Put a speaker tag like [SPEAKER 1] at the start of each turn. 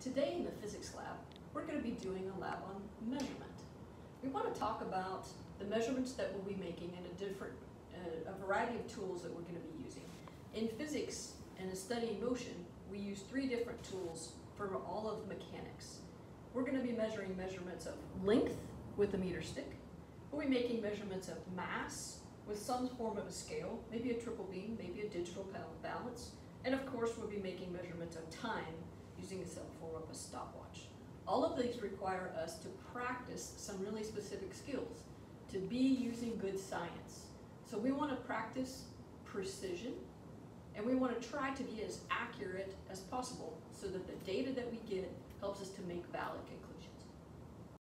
[SPEAKER 1] Today in the physics lab, we're going to be doing a lab on measurement. We want to talk about the measurements that we'll be making and a different, uh, a variety of tools that we're going to be using. In physics and in studying motion, we use three different tools for all of mechanics. We're going to be measuring measurements of length with a meter stick. We'll be making measurements of mass with some form of a scale, maybe a triple beam, maybe a digital balance. And of course, we'll be making measurements of time using some form or a stopwatch. All of these require us to practice some really specific skills, to be using good science. So we want to practice precision, and we want to try to be as accurate as possible so that the data that we get helps us to make valid conclusions.